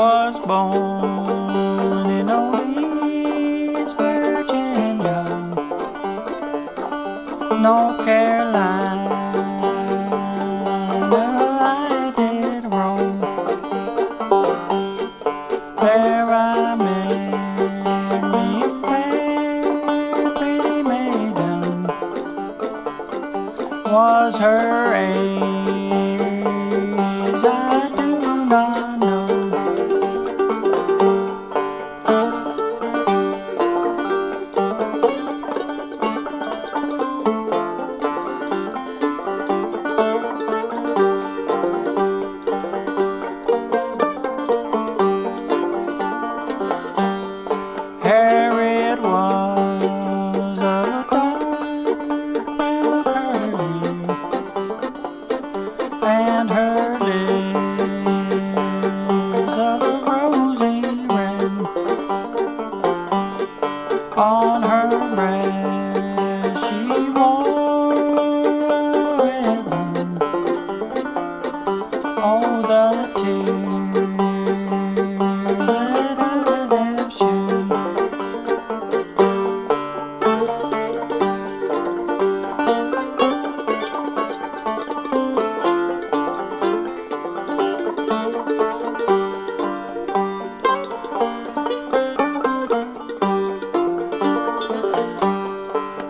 was born in old East Virginia, North Carolina. I did roam. There I met me a fair, pretty maiden. Was her age? 아.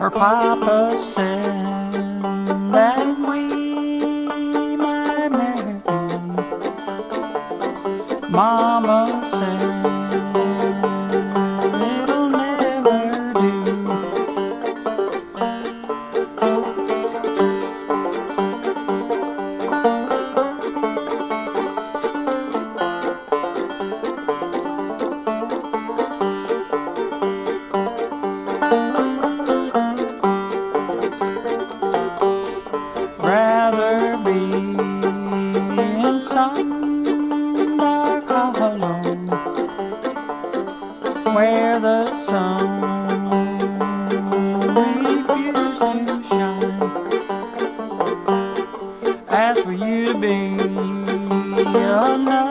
Her papa said that we might marry. Mama dark hollow where the sun refuses to shine. As for you to be another